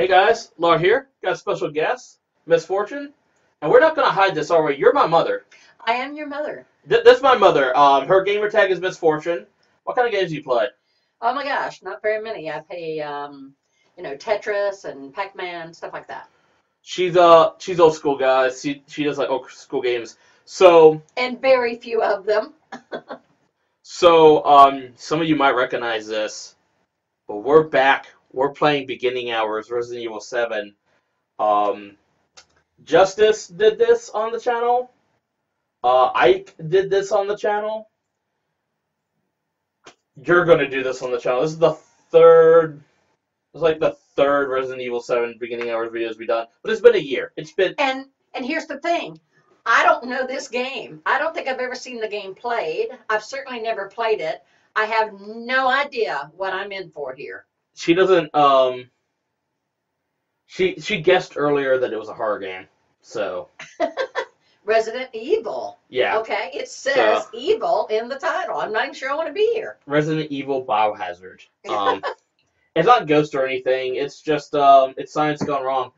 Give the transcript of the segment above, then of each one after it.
Hey guys, Lar here. Got a special guest, Miss Fortune, and we're not gonna hide this, are we? You're my mother. I am your mother. Th- this is my mother. Um, her gamer tag is Miss Fortune. What kind of games do you play? Oh my gosh, not very many. I play, um, you know, Tetris and Pac-Man, stuff like that. She's uh she's old school guys. She she does like old school games. So And very few of them. so um some of you might recognize this, but we're back. We're playing beginning hours, Resident Evil Seven. Um, Justice did this on the channel. Uh, Ike did this on the channel. You're gonna do this on the channel. This is the third. It's like the third Resident Evil Seven beginning hours videos we've done, but it's been a year. It's been And and here's the thing. I don't know this game. I don't think I've ever seen the game played. I've certainly never played it. I have no idea what I'm in for here. She doesn't um she she guessed earlier that it was a horror game so Resident Evil. yeah Okay, it says So- evil in the title. I'm not even sure I want to be here. resident evil biohazard um it's not ghost or anything it's just um it's science gone wrong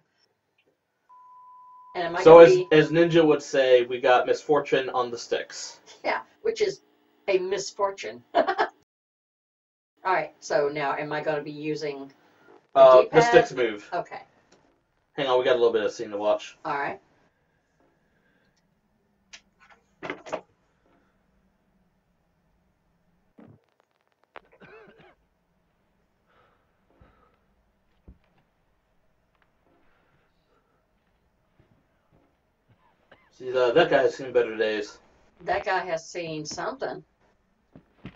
And am I so as be as ninja would say we got misfortune on the sticks Yeah, which is a misfortune. All right, so now am I going to be using? uh the sticks move Okay, hang on we got a little bit of scene to watch all right. see uh, that guy has seen better days That guy has seen something.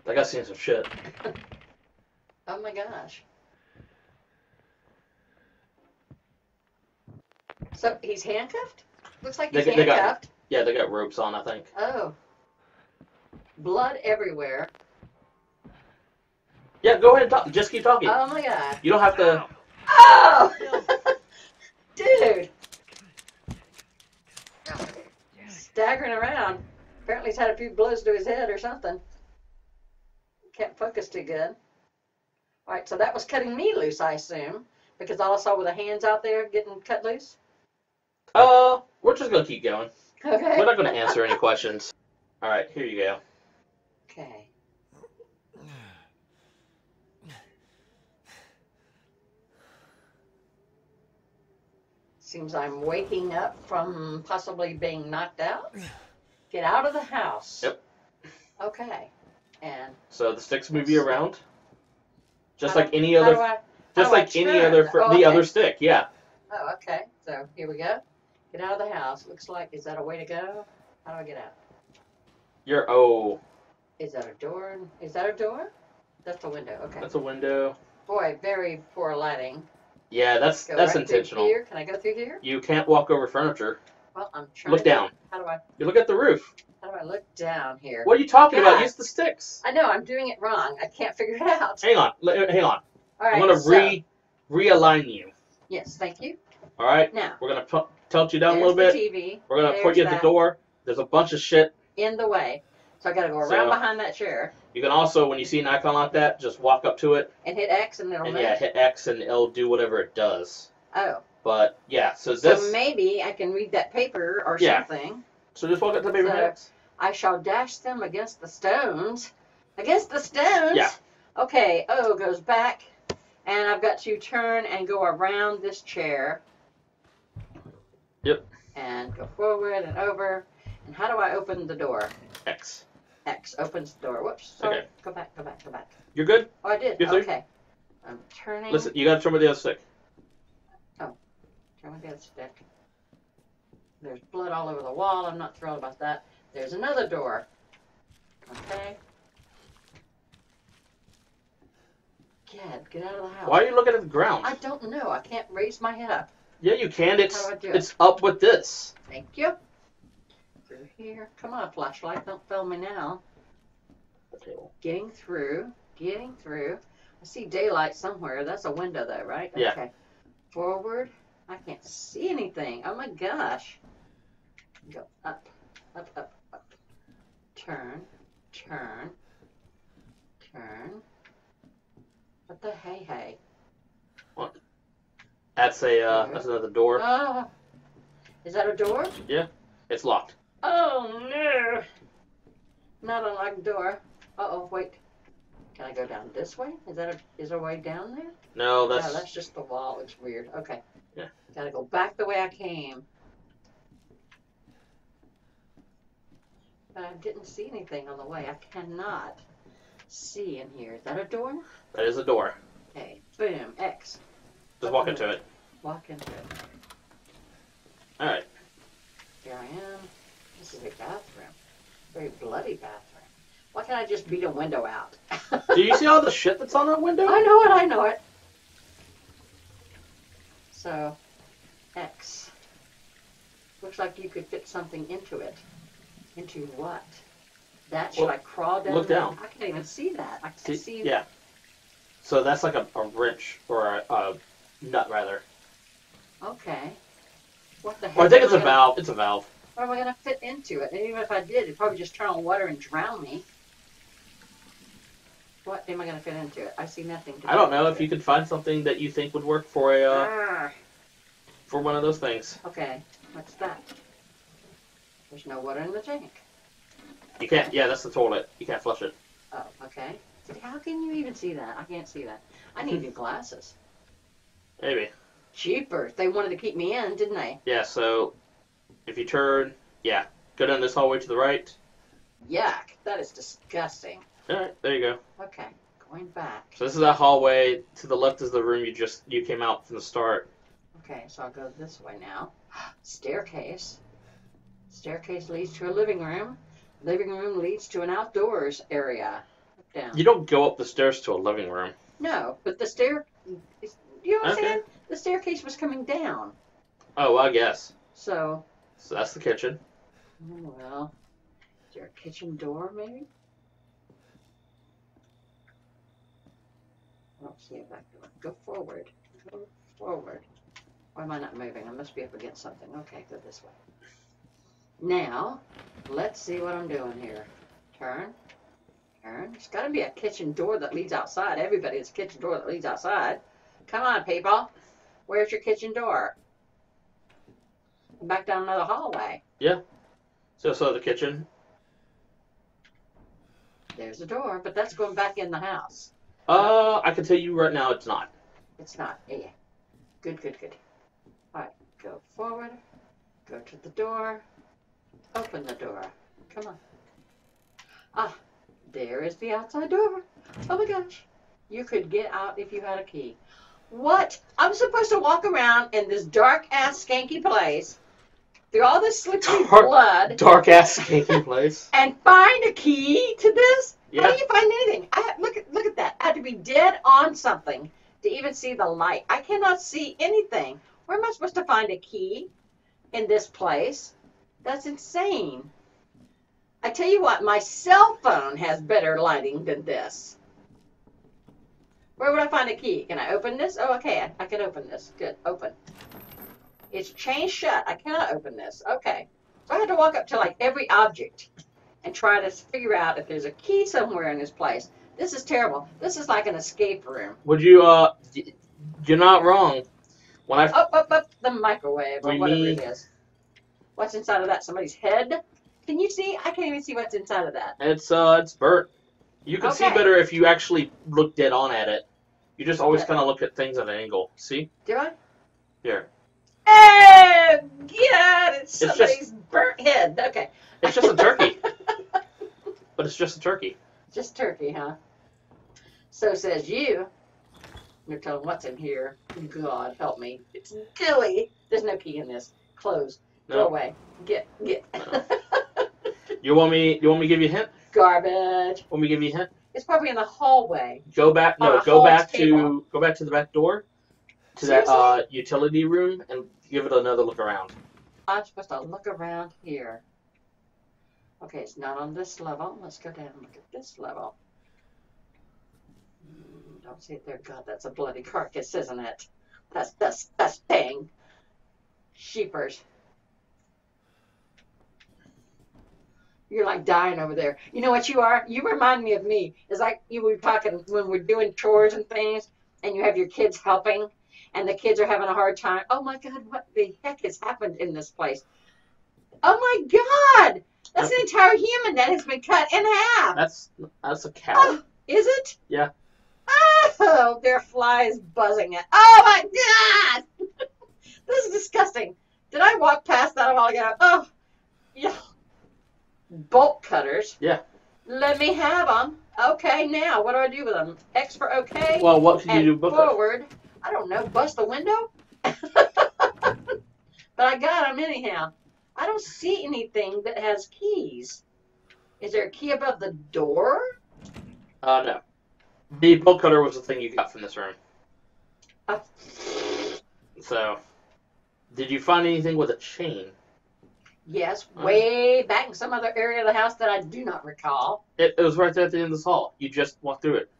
that guy's seen some shit Oh my gosh. So he's handcuffed? Looks like They he's they got- handcuffed. yeah they got ropes on i think Oh. Blood everywhere. yeah go ahead and talk just keep talking Oh my god. you don't have to Oh! Dude! Staggering around. Apparently he's had a few blows to his head or something. Can't focus too good. Alright, so that was cutting me loose, I assume. Because all I saw were the hands out there getting cut loose. uh we're just gonna keep going Okay. We're not going to answer any questions. All right, here you go. Okay. Seems I'm waking up from possibly being knocked out. Get out of the house. Yep. Okay. And So the sticks move you around, just How like do- any other, I, just like any other, Oh, the other stick. Yeah. Oh, okay. So here we go. Get out of the house. Looks like is that a way to go? How do I get out? You're oh, Is that a door? Is that a door? That's a window. Okay. that's a window. Boy, very poor lighting. Yeah, that's that's right intentional. Here. Can I go through here? You can't walk over furniture. Well, I'm trying. Look to- down. How do I? You look at the roof. How do I look down here? What are you talking about? Use the sticks. I know I'm doing it wrong. I can't figure it out. Hang on. Hang on. All right. I'm gonna so- re realign you. Yes, thank you. All right. Now, We're gonna tilt you down a little bit. TV We're gonna put you at the door. There's a bunch of shit. in the way, so I got to go around So- behind that chair You can also, when you see an icon like that, just walk up to it and hit X, and it'll and move. yeah, hit X and it'll do whatever it does. Oh, But yeah, so so this. maybe I can read that paper or Yeah. something. So just walk up to the paper So- next. I shall dash them against the stones. Against the stones? Yeah. Okay, oh, O goes back, and I've got to turn and go around this chair. Yep. And go forward and over. And how do I open the door? X. X opens the door. Whoops, sorry. Okay. Go back, go back, go back. You're good. Oh, I did. Okay. I'm turning. Listen, you gotta turn with the other stick. The other stick. There's blood all over the wall. I'm not thrilled about that. There's another door. Okay. Get, get out of the house. Why are you looking at the ground? I don't know. I can't raise my head up. Yeah, you can. It's How do I do it? it's up with this. Thank you. Through here. Come on, flashlight. Don't fail me now. Getting through. Getting through. I see daylight somewhere. That's a window, though, right? Yeah. Okay. Forward. I can't see anything. Oh my gosh. Go up, up, up, up. Turn, turn, turn. What the hey hey? What? That's a uh, that's another door. Ah, is that a door? Yeah, it's locked. Oh no! Not a locked door. Uh oh, wait. Can I go down this way? Is that a is there a way down there? No, that's No, that's just the wall. It's weird. Okay. Yeah. Gotta go back the way I came. But I didn't see anything on the way. I cannot see in here. Is that a door? that is a door. Okay. Boom. X. Just walk into it. Walk into it. All right. Here I am. This is a bathroom. Very bloody bathroom. Why can't I just beat a window out? Do you see all the shit that's on that window? I know it, I know it. So, X. Looks like you could fit something into it. Into what? That, should Well, I crawl down look there? down. I can't even see that. I can See, yeah. So that's like a, a wrench or a, a nut rather. Okay. What the heck? Or I think it's a gonna- valve. It's a valve. What am I going to fit into it? And even if I did, it'd probably just turn on water and drown me. What am I going to fit into it? I see nothing. To I don't know if you it. could find something that you think would work for a uh, Ah. For one of those things. Okay, what's that? There's no water in the tank. You can't. Yeah, that's the toilet. You can't flush it. Oh, okay. How can you even see that? I can't see that. I need new glasses. Maybe. Cheaper. They wanted to keep me in, didn't they? Yeah. So if you turn, yeah, go down this hallway to the right. Yuck. That is disgusting. All right, there you go. Okay, going back. So this is that hallway. To the left is the room you just you came out from the start. Okay, so I'll go this way now. Staircase. Staircase leads to a living room. Living room leads to an outdoors area. Down. You don't go up the stairs to a living room. No, but the stair. You know what I'm Okay. saying? The staircase was coming down. Oh, well, I guess. So So that's the kitchen. Oh, well, is there a kitchen door maybe? I don't see a back door. Go forward. Go forward. Why am I not moving? I must be up against something. Okay, go this way. Now, let's see what I'm doing here. Turn. Turn. There's got to be a kitchen door that leads outside. Everybody has a kitchen door that leads outside. Come on, people. Where's your kitchen door? Back down another hallway. Yeah. So so the kitchen. There's a door, but that's going back in the house. Uh, I can tell you right now, it's not. It's not. Yeah. Good, good, good. Go forward. Go to the door. Open the door. Come on. Ah, there is the outside door. Oh my gosh. You could get out if you had a key. What? I'm supposed to walk around in this dark ass skanky place through all this slippery Dark- blood Dark ass skanky place. and find a key to this? Yeah. How do you find anything? I look at look at that. I had to be dead on something to even see the light. I cannot see anything. Where am I supposed to find a key in this place? That's insane. I tell you what, my cell phone has better lighting than this. Where would I find a key? Can I open this? Oh, okay, I, I can open this. Good, open. It's chained shut. I cannot open this. Okay. So I had to walk up to like every object and try to figure out if there's a key somewhere in this place. This is terrible. This is like an escape room. Would you? Uh, you're not wrong. When I Up, up, up the microwave or whatever need- it is. What's inside of that? Somebody's head? Can you see? I can't even see what's inside of that. it's uh, it's burnt. You can see better if you actually look dead on at it. You just always Okay. kind of look at things at an angle. See Do I? here. Oh, God! It's just- somebody's burnt head. Okay. It's just a turkey, but it's just a turkey. Just turkey, huh? So says you. You're telling what's in here. God help me. It's gooey. There's no key in this. Close. Go away. Get get. You want me? You want me to give you a hint? Garbage. Want me to give you a hint? It's probably in the hallway. Go back. No, go back table. to go back to the back door, to that uh, utility room, and give it another look around. I'm supposed to look around here. Okay, it's not on this level. Let's go down and look at this level. Don't see it there. God, that's a bloody carcass, isn't it? That's disgusting. Sheepers. You're like dying over there. You know what you are? You remind me of me. It's like you were talking when we're doing chores and things, and you have your kids helping, and the kids are having a hard time. Oh my God, what the heck has happened in this place? Oh my God, that's an entire human that has been cut in half. That's that's a cow. Oh, is it? Yeah. Oh, there are flies buzzing it. Oh my God, this is disgusting. Did I walk past that a while ago? Oh, yeah. Bolt cutters. Yeah. Let me have them. Okay, now what do I do with them? X for okay. Well, what can you do it? forward. I don't know. Bust the window. but I got them anyhow. I don't see anything that has keys. Is there a key above the door? Uh, no. The bolt cutter was the thing you got from this room. Uh, So, did you find anything with a chain? yes, way back in some other area of the house that I do not recall. It, it was right there at the end of this hall. You just walked through it.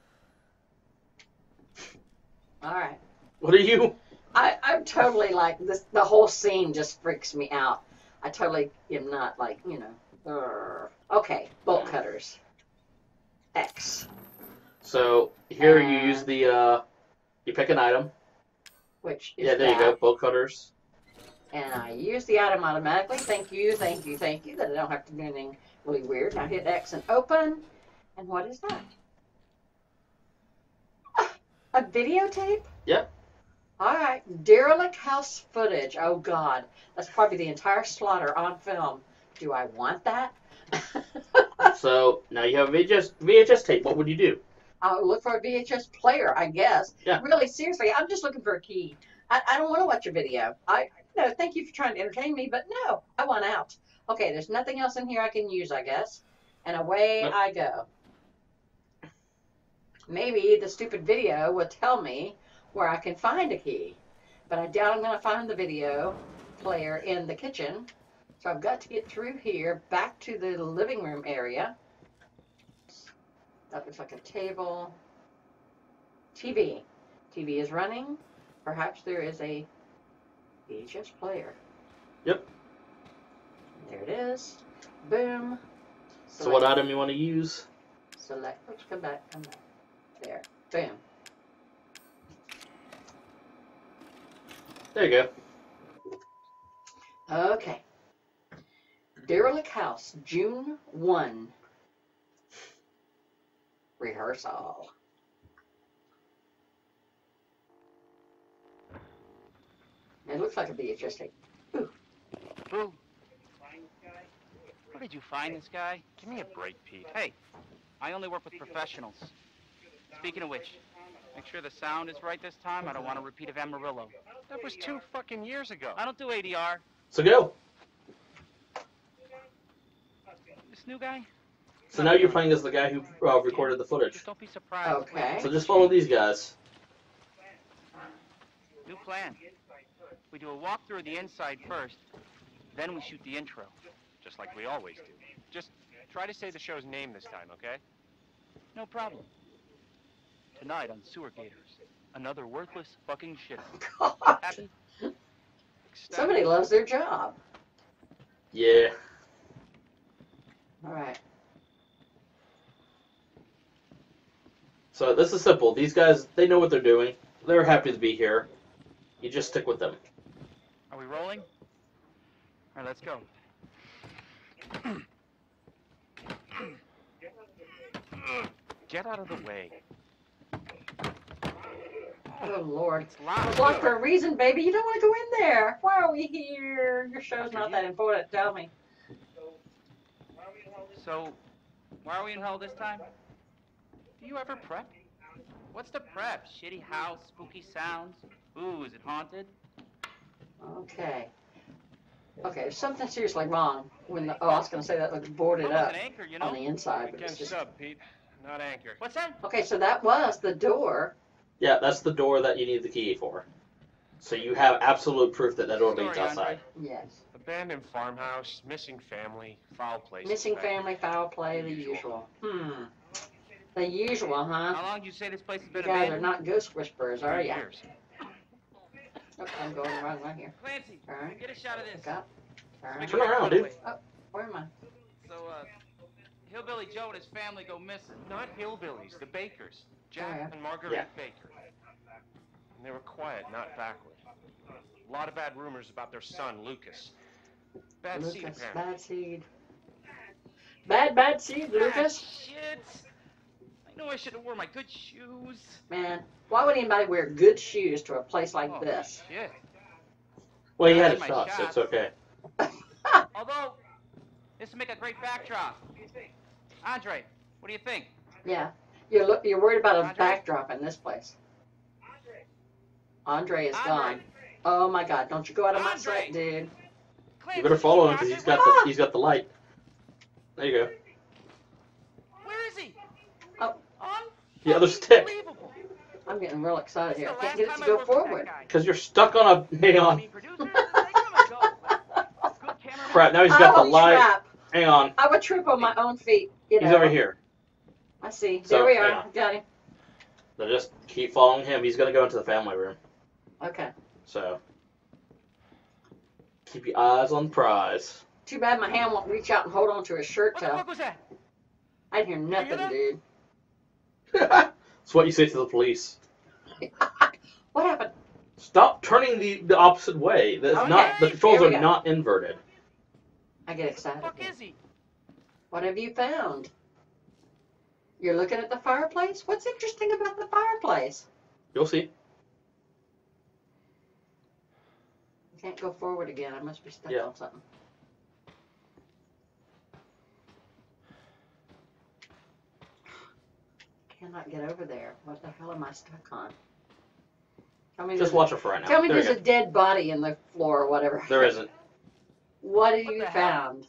All right. What are you? I, I'm totally like this. The whole scene just freaks me out. I totally am not like you know. "Urgh." Okay, bolt cutters. X, So here you Uh, use the uh, you pick an item. which is Yeah, there you go. Bolt cutters. And I use the item automatically. Thank you, thank you, thank you. That I don't have to do anything really weird. Now hit X and open. And what is that? A videotape? Yep. All right, derelict house footage. Oh God, that's probably the entire slaughter on film. Do I want that? So now you have a VHS VHS tape. What would you do? I'll look for a VHS player, I guess. Yeah. Really, seriously, I'm just looking for a key. I, I don't want to watch a video. I no, thank you for trying to entertain me, but no, I want out. Okay, there's nothing else in here I can use, I guess. And away Nope. I go. Maybe the stupid video will tell me where I can find a key, but I doubt I'm going to find the video player in the kitchen. So I've got to get through here, back to the living room area. That looks like a table. TV. TV is running. Perhaps there is a VHS player. Yep. There it is. Boom. So what item you want to use? Select. Oops, come back. Come back. There. Boom. There you go. Okay. Derelict House, June 1. Rehearsal. It looks like a VHS tape. Boo. Where did you find this guy? Give me a break, Pete. Hey, I only work with professionals. Speaking of which, make sure the sound is right this time. I don't want a repeat of Amarillo. That was two fucking years ago. I don't do ADR. So go. This new guy? So now you're playing as the guy who uh, recorded the footage. Don't be surprised. Okay. So just follow these guys. New plan. We do a walkthrough of the inside first, then we shoot the intro. Just like we always do. Just try to say the show's name this time, okay? No problem. Tonight on Sewer Gators, another worthless fucking shit. God. Happy? Somebody loves their job. Yeah. All right. So this is simple. These guys, they know what they're doing. They're happy to be here. You just stick with them. Are we rolling? All right, let's go. Get out of the way. Oh Lord. It's It loud. was locked for a reason, baby. You don't want to go in there. Why are we here? Your show's not that important. Tell me. So, why are we in hell this time? Do you ever prep? What's the prep? Shitty house, spooky sounds? Ooh, is it haunted? Okay. Okay, there's something seriously wrong when the, oh, I was going to say that looked boarded up an anchor, you know? on the inside, but Again, it's just. sub, Pete. Not anchor. What's that? Okay, so that was the door. Yeah, that's the door that you need the key for. So you have absolute proof that that door leads outside. Andre. Yes. Abandoned farmhouse, missing family, foul place. Missing family, foul play, the usual. Hmm. The usual, huh? How long do you say this place has been You been guys are not ghost whisperers, are Three ya? years. Oh, I'm going the wrong way here. Clancy, All right. get a shot of this. Look up. Turn. Turn around, dude. Where am I? So, uh, Hillbilly Joe and his family go missing. Not hillbillies, the Bakers. Jack Oh, yeah. and Marguerite Yeah. Baker. And they were quiet quiet, not backward. A lot of bad rumors about their son, Lucas. Bad seed, Lucas, apparently. bad seed. Bad, bad seed, Ah, Lucas. shit. I know I should have worn my good shoes. Man, why would anybody wear good shoes to a place like oh, this? shit. Well, he had had a shot, so it's okay. Although, this would make a great backdrop. Andre, what do you think? Yeah, you're look, you're worried about a Andre? backdrop in this place. Andre is Andre. gone. Oh my God! Don't you go out of my Andre. sight, dude. You better follow him because he's got Ah! the he's got the light. There you go. Where is he? Oh. On? The other stick. I'm getting real excited here. I can't get it to go worked with that forward. Because you're stuck on a neon. mean, producers, they come and go, but good cameraman. Crap! Now he's got the light. trap. Hang on. I would trip on my own feet. You know. He's over here. I see. So, there we are. Got him. So just keep following him. He's gonna go into the family room. Okay. So keep your eyes on the prize. Too bad my hand won't reach out and hold on to his shirt What the tail. fuck was that? I didn't hear nothing, that? dude. That's what you say to the police. What happened? Stop turning the, the opposite way. That's Okay, oh, not the controls are go. not inverted. I get excited. fuck here. is he? What have you found? You're looking at the fireplace? What's interesting about the fireplace? You'll see. I can't go forward again. I must be stuck Yeah. on something. Cannot get over there. What the hell am I stuck on? Tell me Just watch it for right now. Tell me there you there's go. a dead body in the floor or whatever. There isn't. What have What you the hell? found?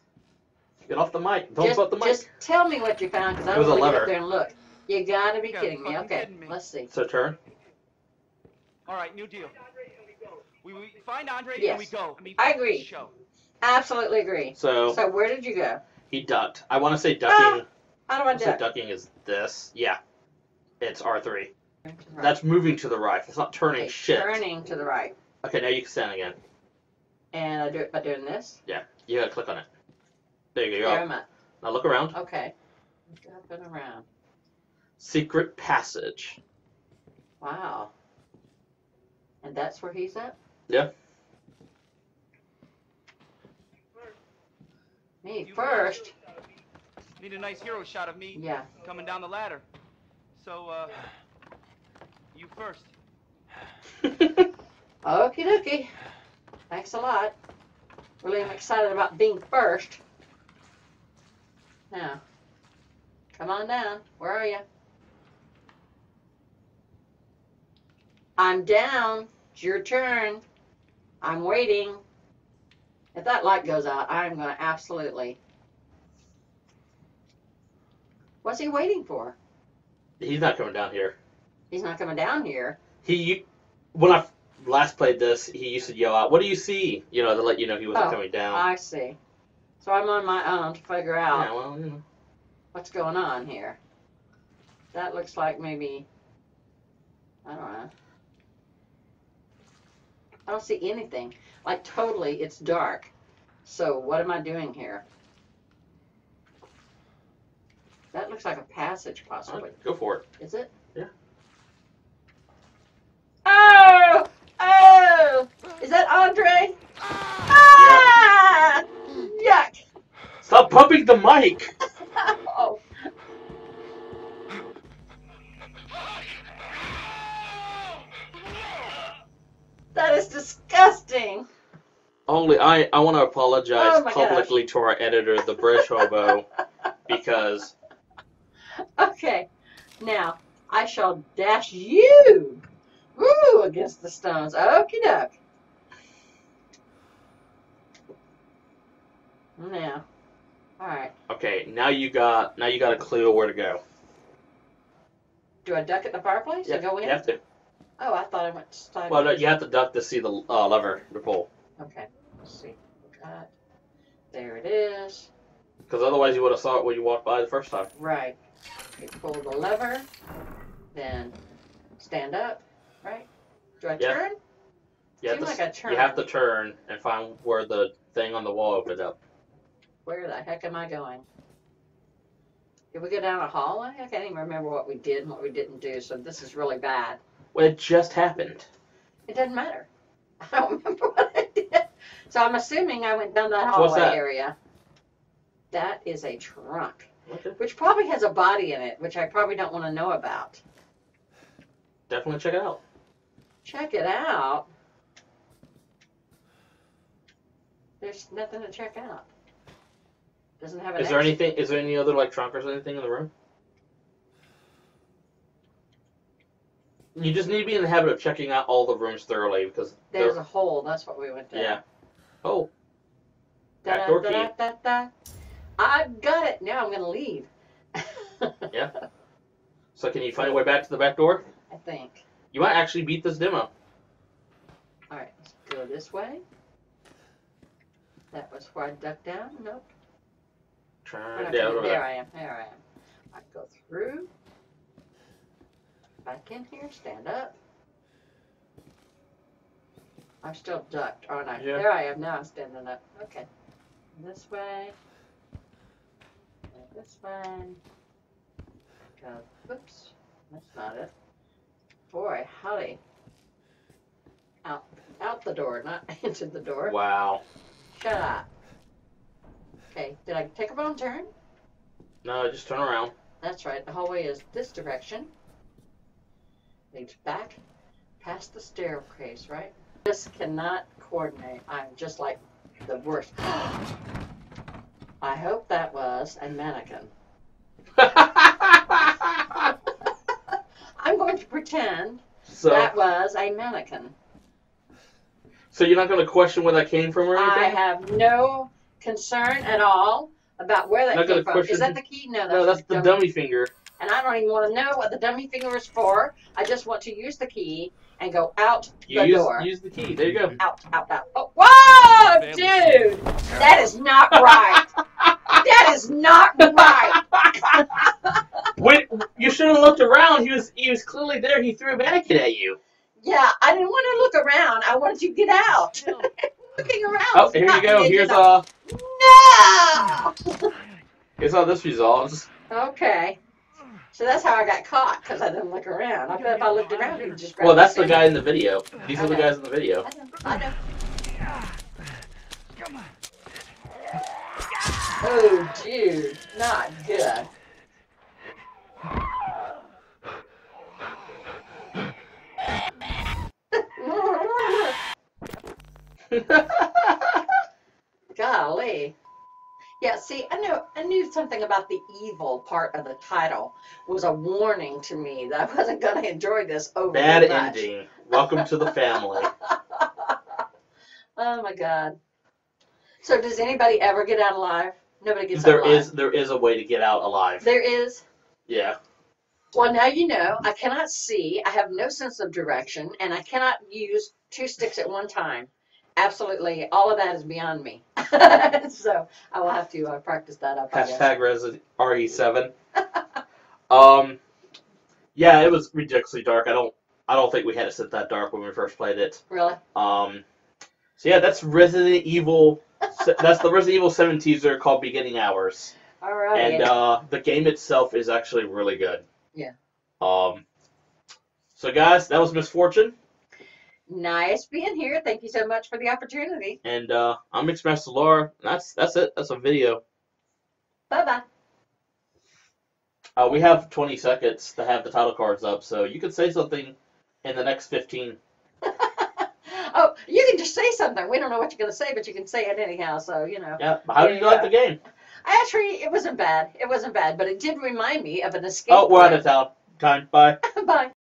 Get off the mic. Don't just, put the mic. just tell me what you found because I It was don't a want to get lever. up there and look. You gotta be You gotta kidding me. fucking Okay, kidding me. let's see. So turn. All right, new deal. We, we find Andre Yes. and we go. I mean, I agree. Show. Absolutely agree. So So where did you go? he ducked. I want to say ducking. Ah, How don't I I say duck? ducking is this. Yeah. It's R3. Right. That's moving to the right. It's not turning Okay, shit. Turning to the right. Okay, now you can stand again. And I do it by doing this. Yeah. You gotta click on it. There you go. There go. am I. Now look around. Okay. Up and around. Secret passage. Wow. And that's where he's at? Yeah. Me You first. Need a nice hero shot of me Yeah. coming down the ladder. So, uh, you first. Okie dokie. Thanks a lot. Really am excited about being first. Now, come on down. Where are you? I'm down. It's your turn. I'm waiting. If that light goes out, I'm going to absolutely. What's he waiting for? He's not coming down here. He's not coming down here. He, when I last played this, he used to yell out, "What do you see?" You know, to let you know he wasn't Oh, coming down. I see. So I'm on my own to figure out. yeah, well, know. what's going on here. That looks like maybe, I don't know. I don't see anything. Like totally, it's dark. So what am I doing here? That looks like a passage possibly. go for it. Is it? Yeah. Oh! Oh! Is that Andre? Ah! Yuck! Stop pumping the mic. oh. That is disgusting. Only I, I want to apologize Oh my gosh. publicly to our editor, the British hobo, because Okay, now I shall dash you, woo, against the stones. Okie doke. Now, all right. okay, now you got now you got a clue where to go. Do I duck at the fireplace and go in? you have to. Oh, I thought I went sideways. Well, no, you have to duck to see the uh, lever to pull, Okay, let's see. Got, there it is. because otherwise you would have saw it when you walked by the first time. Right. You pull the lever, then stand up, right? Do I Yeah. turn? You have, Seems to, like a s- you have to turn. turn and find where the thing on the wall opened up. Where the heck am I going? Did we go down a hallway? I can't even remember what we did and what we didn't do, so this is really bad. Well, it just happened. It doesn't matter. I don't remember what I did. So I'm assuming I went down that what's hallway that? area. That is a trunk, Okay. which probably has a body in it, which I probably don't want to know about. Definitely check it out. Check it out. There's nothing to check out. Doesn't have an Is there anything? Is there any other like trunkers or anything in the room? You just need to be in the habit of checking out all the rooms thoroughly because There's a hole. That's what we went to. yeah. Oh, Back door key. Da. Got it. Now I'm gonna leave. Yeah. so can you find a way back to the back door? I think. You might actually beat this demo. All right, let's go this way. That was where I ducked down. Nope. Turn down there there. I am. There I am. I go through. Back in here. Stand up. I'm still ducked, aren't I? Yeah. There I am. Now I'm standing up. Okay. This way. This way. Go. Whoops. That's not it. Boy, howdy. Out, out the door, not into the door. Wow. Shut up. Okay, did I take a wrong turn? No, just turn around. That's right, the hallway is this direction. Leads back past the staircase, right? This cannot coordinate. I'm just like the worst. I hope that was a mannequin. I'm going to pretend so, that was a mannequin. so you're not going to question where that came from or anything? I have no concern at all about where that Not came from. Is that the key? No, that's, no, that's the dummy finger. And I don't even want to know what the dummy finger is for. I just want to use the key and go out You the use, door. use the key. There you go. Out, out, out. Oh, whoa, dude! That is not right. that is not right. Wait, you should have looked around. He was he was clearly there. He threw a mannequin at you. Yeah, I didn't want to look around. I wanted to get out. Looking around. Oh, here you go. Here's know. uh No. here's how this resolves. Okay. So that's how I got caught because I didn't look around. I bet if I looked around, he'd just grab Well, that's the the guy in the video. These are the guys in the video. I know. I know. Oh, dude, not good. Golly. Yeah, see, I know I knew something about the evil part of the title was a warning to me that I wasn't going to enjoy this over Bad ending. Welcome to the family. oh my god. So does anybody ever get out alive? Nobody gets There out alive. is there is a way to get out alive. There is. Yeah. Well, now you know. I cannot see. I have no sense of direction, and I cannot use two sticks at one time. Absolutely, all of that is beyond me. so I will have to uh, practice that up. Hashtag Resi- RE7. um, yeah, it was ridiculously dark. I don't I don't think we had it set that dark when we first played it. Really? Um, so yeah, that's Resident Evil. that's the Resident Evil 7 teaser called Beginning Hours. All right. and uh, the game itself is actually really good. Yeah. Um. So guys, that was Misfortune, nice being here. Thank you so much for the opportunity. and uh, I'm Mixmaster Lar. That's that's it. That's a video. Bye bye. Uh, we have 20 seconds to have the title cards up, so you could say something in the next 15. oh, you can just say something. We don't know what you're going to say, but you can say it anyhow. So you know. Yeah. How did you like the game? Actually, it wasn't bad. It wasn't bad, but it did remind me of an escape. Oh, we're out of town. Time. Bye. Bye.